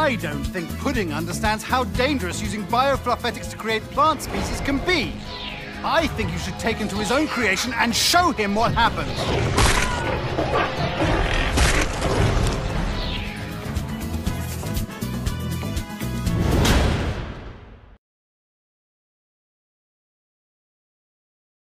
I don't think Pudding understands how dangerous using biofluffetics to create plant species can be. I think you should take him to his own creation and show him what happens.